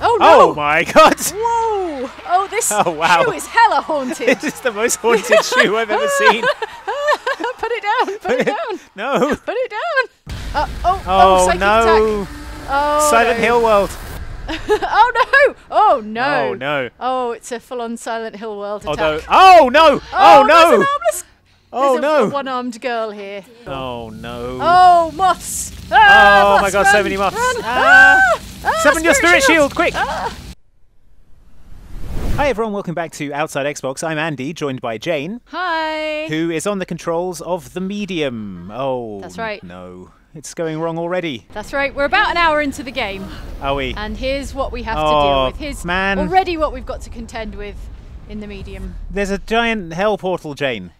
Oh no! Oh my god! Whoa! Oh, this Oh, wow. shoe is hella haunted. this is the most haunted shoe I've ever seen. put it down. Put it down. No. Put it down. Uh, oh, oh, Oh, no. attack. Oh, Silent no. Hill World. oh no! Oh no! Oh no. Oh, it's a full-on Silent Hill world attack. Although, oh no! Oh, there's an no! armless- Oh there's no! one-armed girl here. Oh no! Oh, moths! Ah, Oh, my God, so many moths. run. Ah. Ah, ah, Summon your spirit shield, quick! Ah. Hi everyone, welcome back to Outside Xbox. I'm Andy, joined by Jane, Hi. who is on the controls of the medium. Oh, That's right. No, it's going wrong already. That's right. We're about an hour into the game, Are we? and here's what we have Oh, to deal with. Here's man. already what we've got to contend with in the medium. There's a giant hell portal, Jane.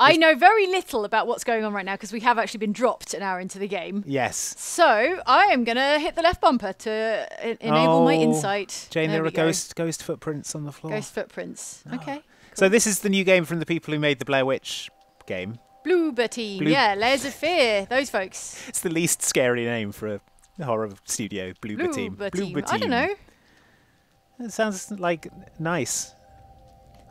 I know very little about what's going on right now because we have actually been dropped an hour into the game. Yes. So I am gonna hit the left bumper to e- enable my Oh, insight. Jane, There there are go. ghost ghost footprints on the floor. Ghost footprints. Ah. Okay. So this is the new game from the people who made the Blair Witch game. Bloober team. Blue- Yeah, Layers of Fear. Those folks. It's the least scary name for a horror studio. Bloober Team. Bloober team. Bloober I don't know. It sounds like nice.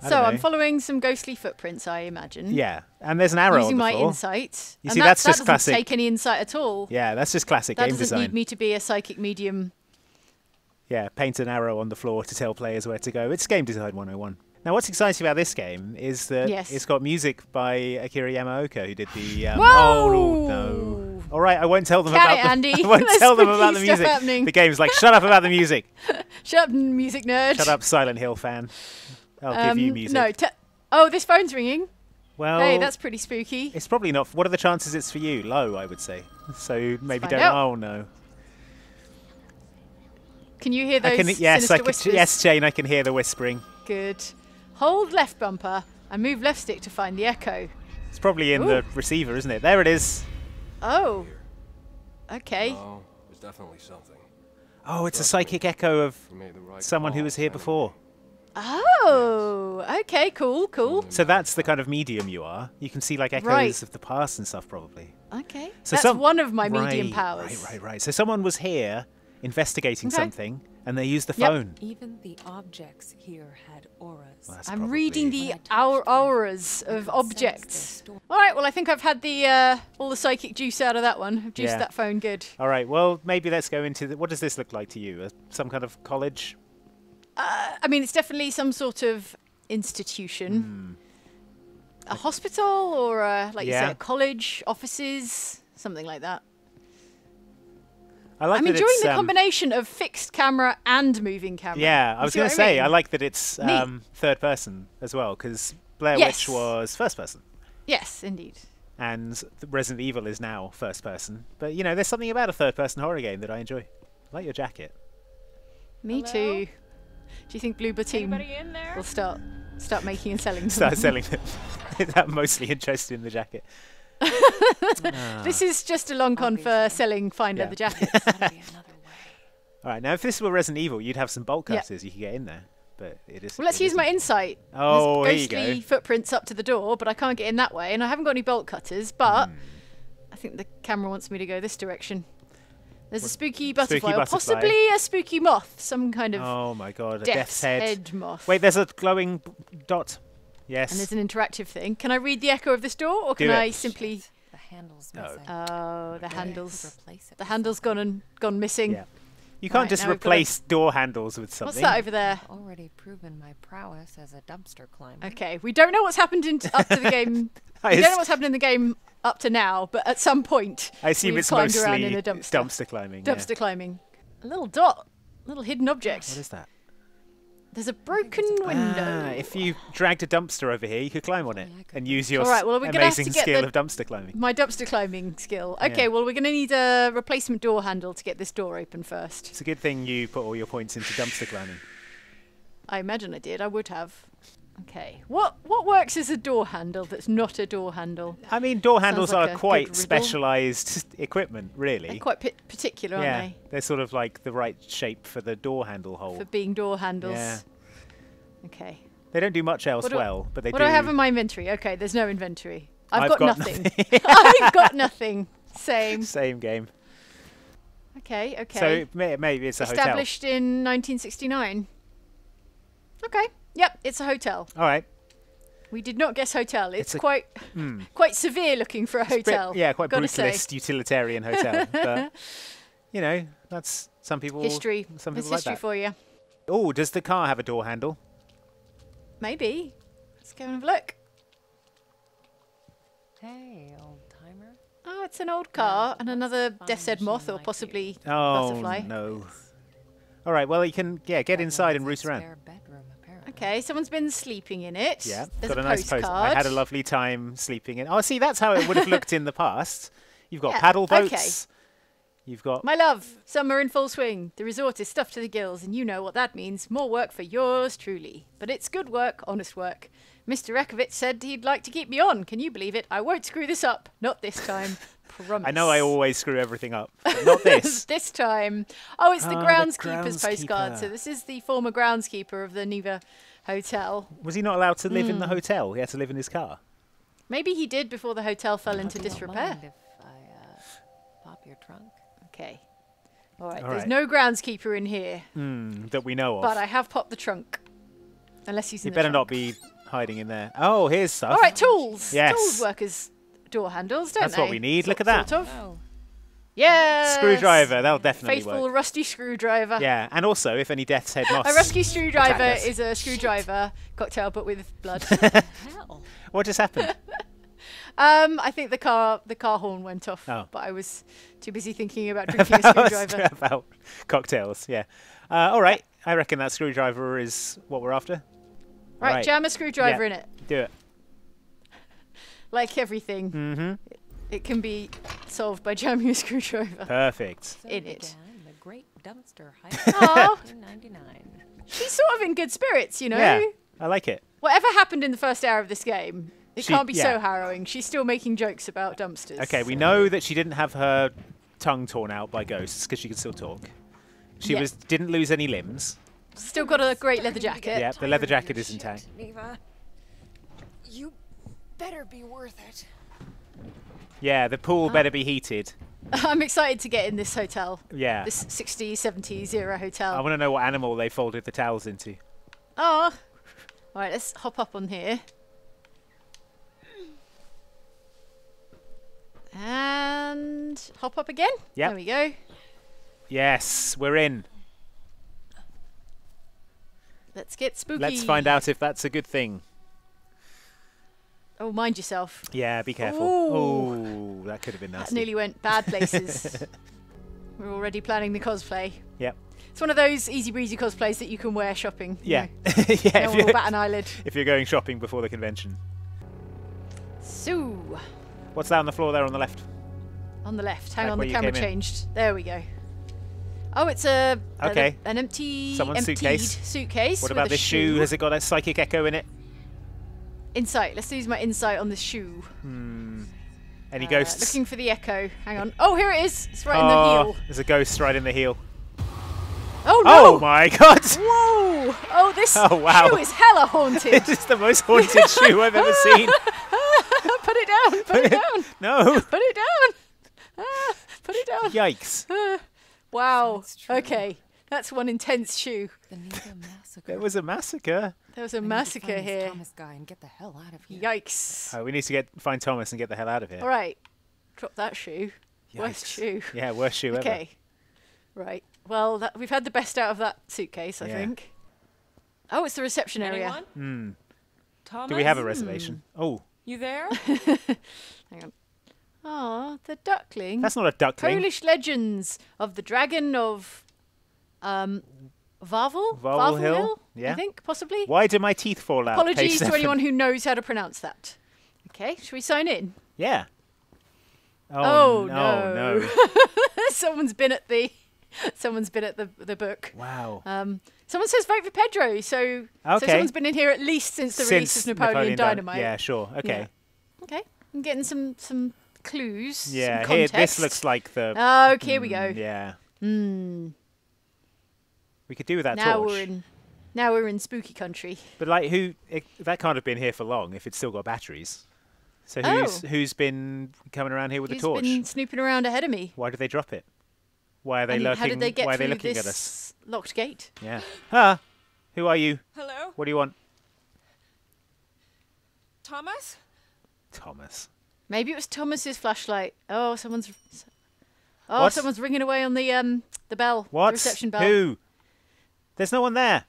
I So I'm following some ghostly footprints, I imagine. Yeah, and there's an arrow Using on the my insight. You and see, that, that's that just classic. take any insight at all. Yeah, that's just classic that game doesn't design. need me to be a psychic medium. Yeah, paint an arrow on the floor to tell players where to go. It's game design 101. Now, what's exciting about this game is that Yes. it's got music by Akira Yamaoka, who did the. Um, Whoa! Oh no! All right, I won't tell them Can about it, the. Andy? I won't There's tell them about the music. happening. The game's like, shut up about the music. Shut up, music nerd. Shut up, Silent Hill fan. I'll Um, give you music. No. Te- oh, this phone's ringing. well, hey, that's pretty spooky. It's probably not. What are the chances it's for you? Low, I would say. So maybe don't. out. Oh no. Can you hear those I can. Yes, I can. whispers? Yes, Jane, I can hear the whispering. Good. Hold left bumper and move left stick to find the echo. It's probably in Ooh. the receiver, isn't it? There it is. Oh. Okay. Oh, there's definitely something. Oh, it's a psychic echo of You made the right someone who was here Kennedy. before. Oh. Okay. Cool. Cool. So that's the kind of medium you are. You can see like echoes Right. of the past and stuff, probably. Okay. So That's some- one of my medium Right, powers. Right, right, right. So someone was here investigating Okay. something, and they used the Yep. phone. Even the objects here had auras. Well, I'm probably- reading the When aur- auras of could sense their objects. All right. Well, I think I've had the uh, all the psychic juice out of that one. I've juiced Yeah. that phone good. All right. Well, maybe let's go into the, what does this look like to you? Uh, some kind of college? I mean, it's definitely some sort of institution. A hospital or, a, like you. Yeah. say, a college, offices, something like that. I like I'm that enjoying it's, the um, combination of fixed camera and moving camera. Yeah, I was going to say, I mean? like that it's um, third person as well, because Blair Yes. Witch was first person, Yes, indeed. and Resident Evil is now first person. But, you know, there's something about a third person horror game that I enjoy. I like your jacket. Me Hello? too. Do you think Bloober Team Anybody in there? will start start making and selling them? Start selling them. I'm mostly interested in the jacket. This is just a long con for selling fine Yeah. leather jackets. There's gotta be another way. All right, now if this were Resident Evil, you'd have some bolt Yeah. cutters you could get in there. But it is. well, let's use my isn't. insight. Oh, There's here you ghostly go. footprints up to the door, but I can't get in that way, and I haven't got any bolt cutters. But Hmm. I think the camera wants me to go this direction. There's a spooky butterfly, or butterfly. possibly a spooky moth, some kind of Oh my god, a death's, death's head. head. moth. Wait, there's a glowing b- dot. Yes. and there's an interactive thing. Can I read the echo of this door, or can Do it. I simply? The handle's Oh. missing. Oh, the Could handles. replace it The with handle's gone and gone missing. Yeah. You can't Right, just now we've got a- replace door handles with something. What's that over there? something. Already proven my prowess as a dumpster climber. Okay, we don't know what's happened in up to the game. I we don't know what's happened in the game up to now, but at some point, I assume we've it's climbed mostly around in a dumpster. dumpster climbing. yeah. Dumpster climbing. A little dot, little hidden object. What is that? There's a broken window. Ah, if you dragged a dumpster over here, you could climb on it Yeah, and use your All right, well, we're gonna have to amazing get skill the- of dumpster climbing. My dumpster climbing skill. Okay, Yeah. well, we're going to need a replacement door handle to get this door open first. It's a good thing you put all your points into dumpster climbing. I imagine I did. I would have. Okay. What what works as a door handle that's not a door handle? I mean, door handles like are quite specialised equipment, really. They're quite particular, aren't yeah, they, they're sort of like the right shape for the door handle hole. for being door handles? Yeah. Okay. They don't do much else do- well, but they what do. What do I have in my inventory? Okay, there's no inventory. I've, I've got, got nothing. I've got nothing. Same. Same game. Okay, okay. So may, maybe it's a hotel. Established in 1969. Okay. Yep, it's a hotel. All right. We did not guess hotel. It's, It's a- quite Hmm. quite severe looking for a Bit- hotel. yeah, quite gotta say. brutalist utilitarian hotel. but you know, that's some people. History. Some It's people like history that. for you. Oh, does the car have a door handle? Maybe. Let's go and have a look. Hey, old timer. Oh, it's an old car and another fun death's head moth or might do? possibly Oh butterfly. no. All right. Well, you can yeah get That inside and one's root around. bedroom, apparently. Okay, someone's been sleeping in it. Yeah, There's got a, a, nice postcard. post. I had a lovely time sleeping in. Oh, see, that's how it would have looked in the past. You've got Yeah, paddle okay. boats. You've got My love, summer in full swing. The resort is stuffed to the gills, and you know what that means. More work for yours truly. But it's good work, honest work. Mr. Rekovitz said he'd like to keep me on. Can you believe it? I won't screw this up. Not this time. Promise. I know I always screw everything up. Not this. this time. Oh, it's the Ah, the groundskeeper's postcard. So this is the former groundskeeper of the Niwa Hotel. Was he not allowed to live in the Hmm. hotel? He had to live in his car. Maybe he did before the hotel fell into Hope you disrepair. If I uh, pop your trunk. Okay. All right. All There's right. no groundskeeper in here, Hmm, that we know of. but I have popped the trunk. Unless he's he in the better not be hiding in there. Oh, here's stuff. All right, tools. Yes. Tools work as door handles, don't That's they? what we need. Sort- Look at that. Sort of. Oh, Yeah. Screwdriver. That'll definitely Faithful work. rusty screwdriver. Yeah, and also if any death's head moths. A rusty screwdriver is a screwdriver cocktail, but with blood. hell. What just happened? um, I think the car the car horn went off, Oh. but I was too busy thinking about drinking a screwdriver. about cocktails. Yeah. Uh, all right. I reckon that screwdriver is what we're after. Right, Right. jam a screwdriver Yeah. in it. Do it. Like everything, Mm-hmm. it can be solved by jamming a screwdriver. Perfect. So In it. began the great dumpster Aw. heist 1999. She's sort of in good spirits, you know. Yeah, I like it. Whatever happened in the first hour of this game, it She- can't be yeah. so harrowing. She's still making jokes about dumpsters. Okay, we know that she didn't have her tongue torn out by ghosts because she could still talk. She Yeah. was didn't lose any limbs. Still got a great leather jacket. Yeah, the leather jacket is intact. Niwa, you better be worth it. Yeah, the pool Ah. better be heated. I'm excited to get in this hotel. Yeah. This 60s, 70s era hotel. I want to know what animal they folded the towels into. Oh. All right, let's hop up on here. And hop up again. Yep. There we go. Yes, we're in. Let's get spooky. Let's find out if that's a good thing. Oh, mind yourself. Yeah, be careful. Oh, that could have been That nasty. nearly went bad places. We're already planning the cosplay. Yep. It's one of those easy breezy cosplays that you can wear shopping. you Yeah. know. yeah. No If one will you're, bat an eyelid. if you're going shopping before the convention. So, What's that on the floor there on the left? on the left. Hang Back on, the camera changed. There we go. Oh, it's a, a- Okay. an empty Someone's suitcase. suitcase. What about a this shoe? Has it got a psychic echo in it? Insight. Let's use my insight on the shoe. Any Uh, ghosts? Looking for the echo. Hang on. Oh, here it is. It's right in oh, the heel. there's a ghost right in the heel. Oh no! Oh my god! Whoa! Oh, this Oh, wow. shoe is hella haunted. this is the most haunted shoe I've ever seen. put it down. Put it down. No. Put it down. Ah, put it down. Yikes. Wow. Okay. That's one intense shoe. The Niwa massacre. There was a massacre. There was a I need to massacre find this here. Thomas guy and get the hell out of here. Yikes. Oh, we need to get find Thomas and get the hell out of here. All right. Drop that shoe. Worst shoe. Yeah, worst shoe ever. Okay. Right. Well, that, we've had the best out of that suitcase, I Yeah. think. Oh, it's the reception area. Anyone? Hmm. Thomas? Do we have a reservation? Oh, You there? Hang on. Ah, the duckling. that's not a duckling. Polish legends of the dragon of um Varvel? Varvel Hill? Yeah. I think, possibly. Why do my teeth fall out? Apologies to anyone who knows how to pronounce that. Okay, should we sign in? Yeah. Oh, Oh, no, no. no. someone's been at the someone's been at the the book. wow. Um, someone says vote for Pedro, so so Okay. someone's been in here at least since the release of Napoleon, Dy- Dynamite. Yeah, sure. Okay. Okay, I'm getting some some clues. Yeah, some here this looks like the Oh, okay, here we Mm, go. Yeah. Hmm. We could do with that Now torch. we're in now we're in spooky country. But like who it, that can't have been here for long if it's still got batteries. So who's Oh. who's been coming around here with Who's a torch? been snooping around ahead of me? Why did they drop it? Why are they And looking? how did they get why are they looking this at us? locked gate? Yeah. Ah, who are you? Hello? What do you want? Thomas? Thomas. Maybe it was Thomas's flashlight. Oh, someone's. Oh, What? someone's ringing away on the um the bell. What? The reception bell. Who? There's no one there.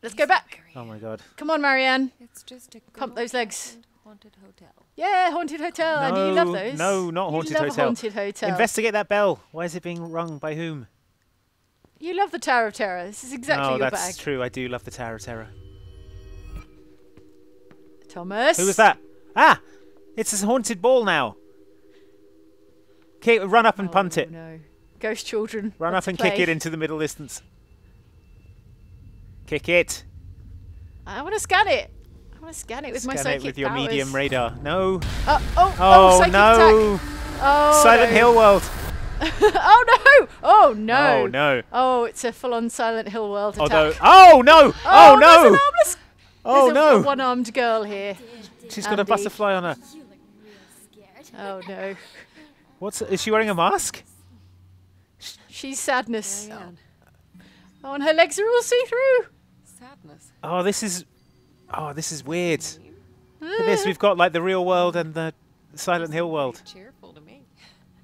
Let's go back. Oh my god. Come on, Marianne. It's just a Pump those legs. old-fashioned haunted hotel. Yeah, haunted hotel. and you love those. No, not You haunted love a hotel. haunted hotel. Investigate that bell. Why is it being rung by whom? you love the Tower of Terror. This is exactly oh, your that's bag. true. I do love the Tower of Terror. Thomas. Who was that? Ah, it's a haunted ball now. Okay, run up and punt Oh, it. No. Ghost children. Run want up to and kick it into the middle distance. Kick it. I want to scan it. I want to scan it with my Scan psychic it with your powers. medium radar. No. Uh, oh, oh, Oh, no. attack. Oh, Silent no. Hill World. oh no! Oh no! Oh no. Oh, it's a full-on Silent Hill world attack. Although, oh no! Oh, there's no! an armless- Oh there's a, a no! one-armed girl here. She's got a butterfly on her. You look real scared. Oh no! What's? Is she wearing a mask? She's sadness. Marianne. Oh, and her legs are all see-through. Sadness. Oh, this is. Oh, this is weird. Look at this. We've got like the real world and the Silent Hill world. Cheerful to me.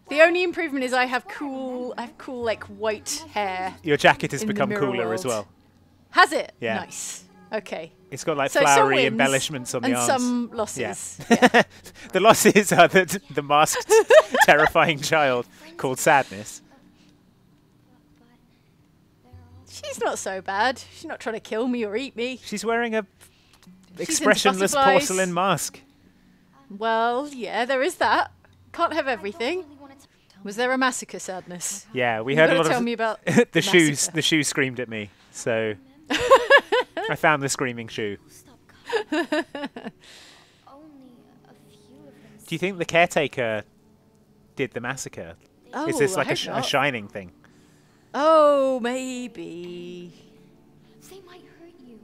The only improvement is I have cool, I have cool like white hair. Your jacket has become cooler as well. Has it? Yeah. Nice. Okay. It's got like So flowery embellishments on the and arms. some yeah. losses. Yeah. the losses are the, the masked, terrifying child called Sadness. But they're all She's not so bad. She's not trying to kill me or eat me. She's wearing a into expressionless porcelain mask. Well, yeah, there is that. Can't have everything. really wanted to Was there a massacre sadness? Yeah, we You heard a gotta lot tell of me about the the shoes. massacre. The shoe screamed at me, so I found the screaming shoe. stop coming. Only a few of them. Do you think the caretaker did the massacre? Oh, Is this like a, hope sh- a shining thing? Oh, maybe. They might hurt you.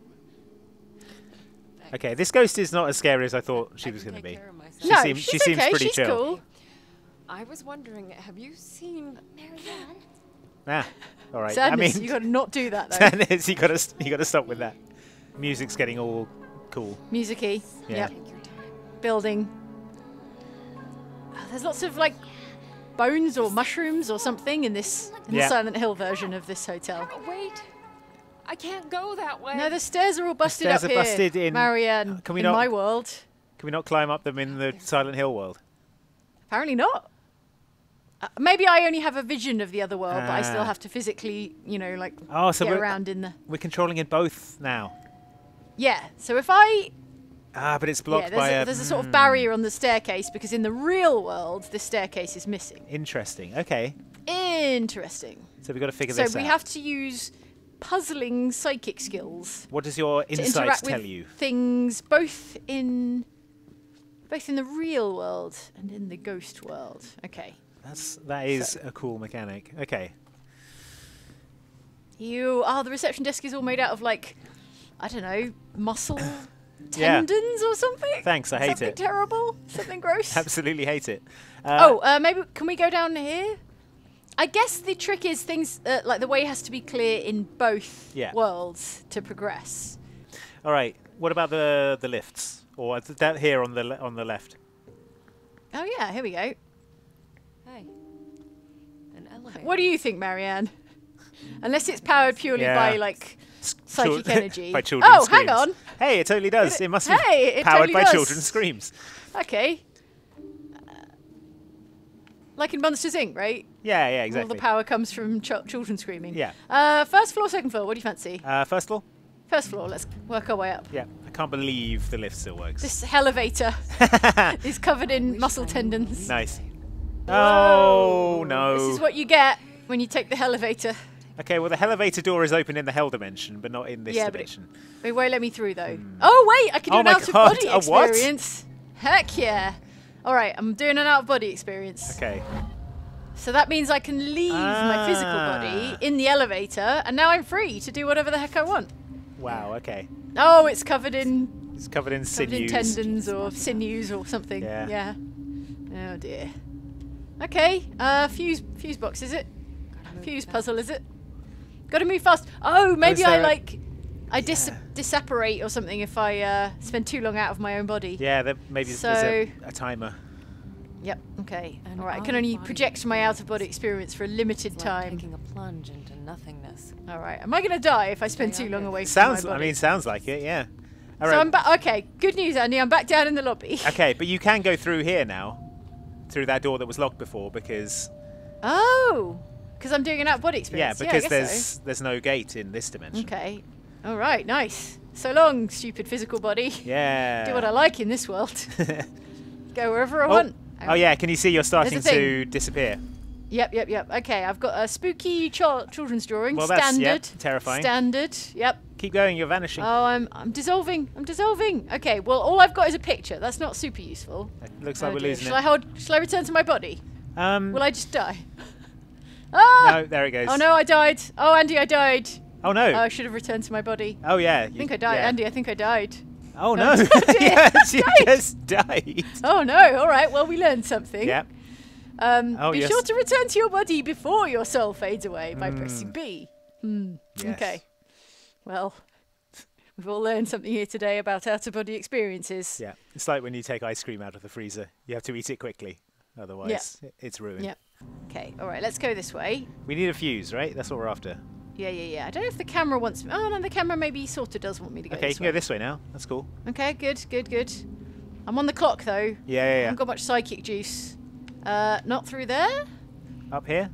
Okay, this ghost is not as scary as I thought she I was going to be. care of myself. She no, seems- she's she seems okay. pretty she's chill. cool. I was wondering, have you seen Marianne, Ah, all right. Sadness, I mean, you got to not do that though. sadness. You got to you got to stop with that. Music's getting all cool. Musicy. Yeah. Yep. Take your time. Building. Oh, there's lots of like bones or mushrooms or something in this in Yeah. the Silent Hill version of this hotel. Wait. I can't go that way. No, the stairs are all busted stairs up are here. busted in- Marianne. Can we in not- my world, Can we not climb up them in the Silent Hill world? apparently not. Uh, maybe I only have a vision of the other world, but I still Ah. have to physically, you know, like Oh, so get around in the. we're controlling in both now. Yeah. So if I Ah, but it's yeah, blocked there's, by a, a. there's a sort of barrier on the staircase because in the real world the staircase is missing. Interesting. Okay, Interesting. so we've got to figure So this out. So we have to use puzzling psychic skills What does your to insights tell with you? things both in both in the real world and in the ghost world. Okay. That's that is a cool mechanic. Okay. You oh the reception desk is all made out of like I don't know, muscle Yeah. tendons or something? Thanks, I hate something it. terrible? Something gross? Absolutely hate it. Uh, oh, uh, maybe can we go down here? I guess the trick is things uh, like the way has to be clear in both Yeah. worlds to progress. all right. What about the the lifts or that here on the le- on the left? Oh yeah, here we go. Hey. An elevator. What do you think, Marianne? Unless it's powered purely Yeah. by like Psychic energy. by children's Oh, hang on. Hey, it totally does. It- It must hey, be powered totally by does. children's screams. okay, Uh, like in Monsters Inc., right? Yeah, yeah, exactly. All the power comes from ch- children screaming. Yeah. Uh, first floor, second floor. What do you fancy? Uh, first floor. First floor. Let's work our way up. Yeah, I can't believe the lift still works. This elevator is covered in muscle tendons. nice. Whoa. Oh no. This is what you get when you take the elevator. Okay, well the elevator door is open in the hell dimension, but not in this Yeah, but it- dimension. It won't let me through though. Oh wait, I can do Oh an my out of God, body a what? experience. Heck yeah! All right, I'm doing an out of body experience. Okay. So that means I can leave my physical body Ah. in the elevator, and now I'm free to do whatever the heck I want. Wow. Okay. Oh, it's covered in It's covered in covered in tendons or sinews or something. Yeah. Yeah. Oh dear. Okay. Uh, fuse fuse box is it? Fuse puzzle, is it? Gotta move fast. Oh, maybe I like. I dis- disapparate or something if I uh, spend too long out of my own body. Yeah, there, maybe there's a, a timer. Yep. Okay. An All right. I can only project my out of body experience for a limited It's like time. taking a plunge into nothingness. All right. Am I going to die if I spend too long under. away from Sounds. my I mean, sounds like it. Yeah. All so right. I'm back. Okay. Good news, Andy. I'm back down in the lobby. okay, but you can go through here now, through that door that was locked before, because Oh, because I'm doing an out of body yeah, because guess there's so. there's no gate in this dimension. Okay. All right. Nice. So long, stupid physical body. Yeah. Do what I like in this world. Go wherever I oh. want. oh yeah, can you see you're starting to disappear? Yep, yep, yep. Okay, I've got a spooky chil- children's drawing. Well, that's- Standard. yep, terrifying. Standard. Yep. Keep going, you're vanishing. Oh, I'm I'm dissolving. I'm dissolving. Okay. Well, all I've got is a picture. That's not super useful. It looks like Oh we're dear. losing Shall it. I hold? Shall I return to my body? um, Will I just die? Ah! no, there it goes. Oh no, I died. Oh, Andy, I died. Oh no. Oh, I should have returned to my body. oh yeah. I think I died. Andy, I think I died. Oh no. yes, you Died. just died. Oh no. All right. Well, we learned something. Yep. Um, Oh, be yes. sure to return to your body before your soul fades away by Mm. pressing B. Hmm. Yes. Okay. Well, we've all learned something here today about out of body experiences. Yeah. It's like when you take ice cream out of the freezer. You have to eat it quickly, otherwise i- it's ruined. Yep. Okay. All right. Let's go this way. We need a fuse, right? That's what we're after. Yeah, yeah, yeah. I don't know if the camera wants me. Oh no, the camera maybe sort of does want me to go. Okay, you can way. go this way now. That's cool. Okay. Good. Good. Good. I'm on the clock though. Yeah, yeah, yeah. I haven't got much psychic juice. Uh, not through there. Up here.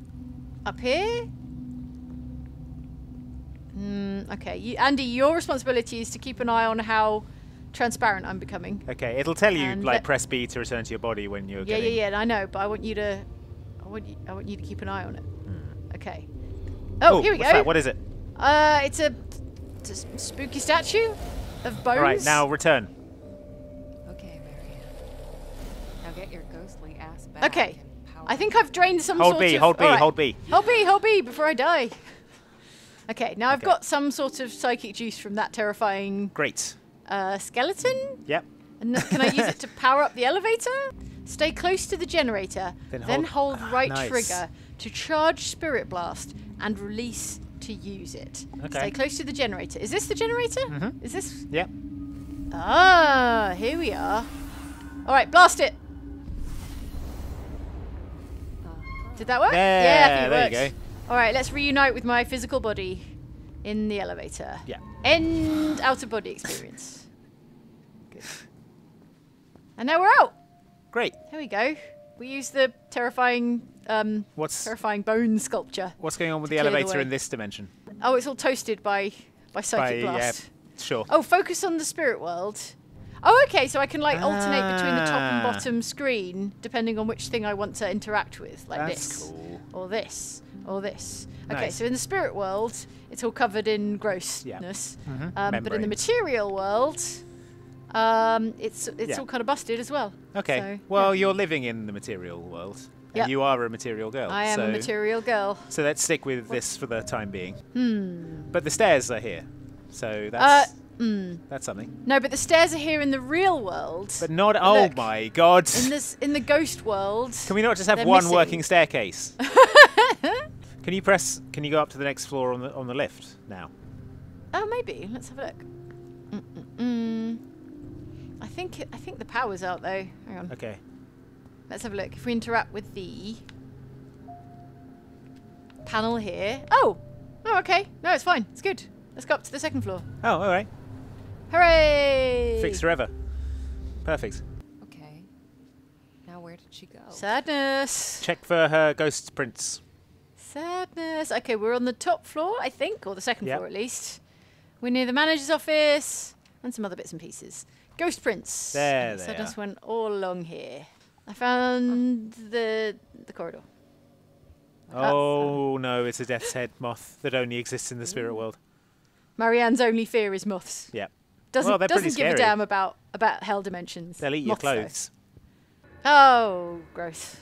Up here? Mm, okay, you, Andy, your responsibility is to keep an eye on how transparent I'm becoming. Okay, it'll tell you And like press B to return to your body when you're Yeah, yeah, getting. yeah. I know, but I want you to, I want you, I want you to keep an eye on it. Okay. Oh, here we what's go. That? What is it? Uh, it's a, it's a s- spooky statue of bones. All right, now return. Okay, Marianne. Now get your ghostly ass back. Okay. I think I've drained some Hold sort B, of. hold B, all right. hold B. Hold B, hold B hold B before I die. Okay, now I've got some sort of psychic juice from that terrifying Great. uh, skeleton. Yep. And can I use it to power up the elevator? Stay close to the generator, Then then, hold- hold, ah, right nice. trigger to charge Spirit Blast and release to use it. Okay. Stay close to the generator. Is this the generator? Mhm. Is this? Yep. Ah, here we are. All right, blast it. Did that work? There, yeah, I think it there you worked. All right, let's reunite with my physical body in the elevator. Yeah. End out of body experience. Good. And now we're out. Great. Here we go. We use the terrifying, um, What's terrifying bone sculpture. what's going on with the clear the elevator in this dimension? Oh, it's all toasted by by psychic By, yeah, blast. Sure. Oh, focus on the spirit world. Oh, okay. So I can like alternate between the top and Ah. bottom screen depending on which thing I want to interact with, like That's this, cool. or this, or this. Okay, Nice. so in the spirit world, it's all covered in grossness. Mhm. Um, but in the material world, um, it's it's Yeah. all kind of busted as well. Okay. So, well, yeah. you're living in the material world. Yep. And you are a material girl. I am so, a material girl. So let's stick with this for the time being. Hmm. But the stairs are here. So Uh, that's mm. that's something. No, but the stairs are here in the real world. But not oh look, my god. in this in the ghost world. Can we not just have one missing. working staircase? can you press can you go up to the next floor on the on the lift now? Oh, maybe. Let's have a look. Mm-mm-mm. I think it, I think the power's out though. Hang on. Okay. Let's have a look. If we interact with the panel here. Oh. Oh, okay. No, it's fine. It's good. Let's go up to the second floor. Oh, all right. Hooray! Fixed forever. Perfect. okay. Now where did she go? Sadness. Check for her ghost prints. Sadness. Okay, we're on the top floor, I think, or the second Yep. floor at least. We're near the manager's office and some other bits and pieces. Ghost prints. There they Sadness are. went all along here. I found the the corridor. Oh no, it's a death's head moth that only exists in the spirit world. Marianne's only fear is moths. Yep. Doesn't Well, they're doesn't pretty give a scary. damn about about hell dimensions. They'll eat your Moths, though. clothes. Oh, gross.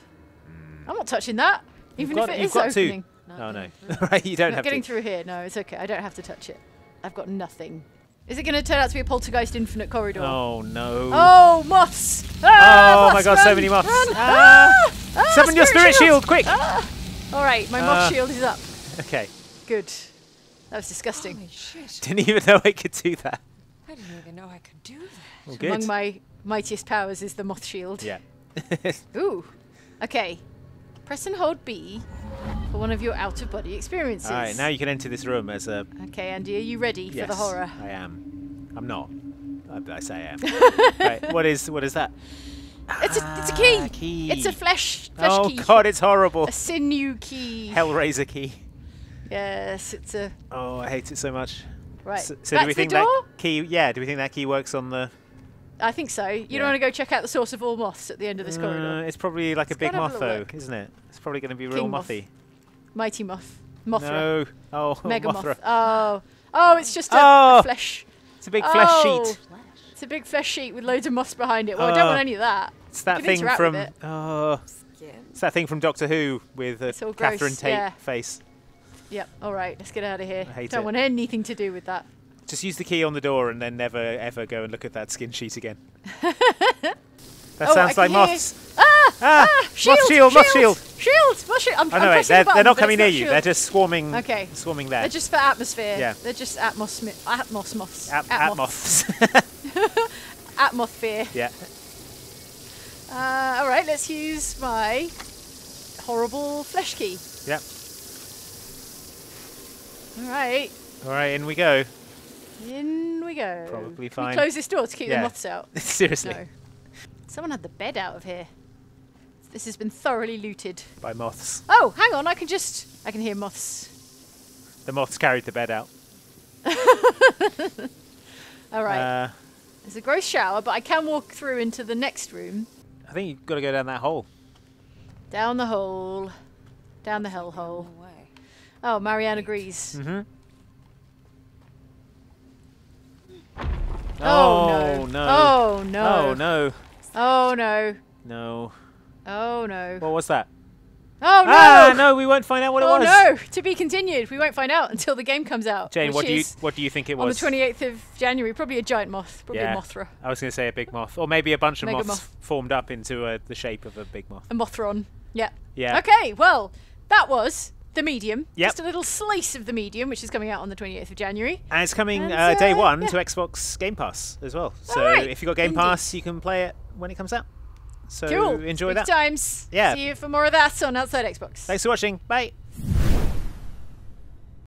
Hmm. I'm not touching that, even if it you've is got to. opening. Oh no. right, you don't not have getting to. through here. No, it's okay. I don't have to touch it. I've got nothing. Is it going to turn out to be a poltergeist infinite corridor? Oh no. Oh, moths! Ah, Oh my moths, God, so many moths. run. Ah! Ah, Summon your spirit shield, quick! Ah, All right, my moth Uh. shield is up. Okay. Good. That was disgusting. Holy shit. Didn't even know I could do that. I didn't even know I could do that. Well, good. Among my mightiest powers is the moth shield. yeah. Ooh. Okay. Press and hold B for one of your out of body experiences. All right, now you can enter this room as a. Okay, Andy, are you ready for the horror? I am. I'm not. I, I say I am. right, what is what is that? It's a, it's a key. Ah, key. It's a flesh, flesh oh key. God, it's horrible. A sinew key. Hellraiser key. Yes, it's a Oh, I hate it so much. right. So, so do we think the door? that key? Yeah, do we think that key works on the? I think so. You Yeah. don't want to go check out the source of all moths at the end of this Uh, corridor. it's probably like Let's a big go and have a moth, though, isn't it? It's probably going to be real King moth. Mighty moth. Mothra. No. Oh, Mega Mothra. moth. Oh. Oh, it's just a, Oh. a flesh. It's a big flesh Oh. sheet. It's a big flesh sheet with loads of moss behind it. Well, I don't Oh. want any of that. It's that thing from. it. Oh, Skin. it's that thing from Doctor Who with uh, a Catherine gross, Tate yeah. face. Yep. All right. Let's get out of here. I hate don't it. want anything to do with that. Just use the key on the door and then never ever go and look at that skin sheet again. that Oh, sounds like hear- moths. Ah! Ah! Shield! moth shield! Moth shield! Shield! Moth shield! I'm, Oh I'm wait, they're, the button, they're not coming near not you. shield. They're just swarming. Okay. Swarming there. They're just for atmosphere. Yeah. They're just atmos atmos moths. At, Atmoth- Atmoths. Atmosphere. yeah. Uh, all right, let's use my horrible flesh key. Yep. All right, All right, in we go. in we go. Probably Can we fine. close this door to keep Yeah. the moths out? Seriously. No. Someone had the bed out of here. This has been thoroughly looted. By moths. Oh, hang on, I can just. I can hear moths. The moths carried the bed out. All right. Uh, There's a gross shower, but I can walk through into the next room. I think you've got to go down that hole. Down the hole. Down the hell No hole. way. Oh, Marianne agrees. Mm-hmm. Oh, no. no. Oh no. Oh no. Oh no. No. Oh no. What was that? Oh no. Ah, no, we won't find out what oh it was. Oh no. To be continued. We won't find out until the game comes out. Jane, what do you what do you think it was? on the 28th of January. Probably a giant moth. Probably Yeah. a Mothra. I was going to say a big moth, or maybe a bunch of Mega moths moth. formed up into a, the shape of a big moth. A Mothron. Yeah. Yeah. Okay. Well, that was the medium. Yep. Just a little slice of the medium, which is coming out on the 28th of January. And it's coming And, uh, day uh, one yeah. to Xbox Game Pass as well. So Alright, if you've got Game indeed. Pass, you can play it when it comes out. So cool. enjoy that. times. Yeah. See you for more of that on Outside Xbox. Thanks for watching. Bye.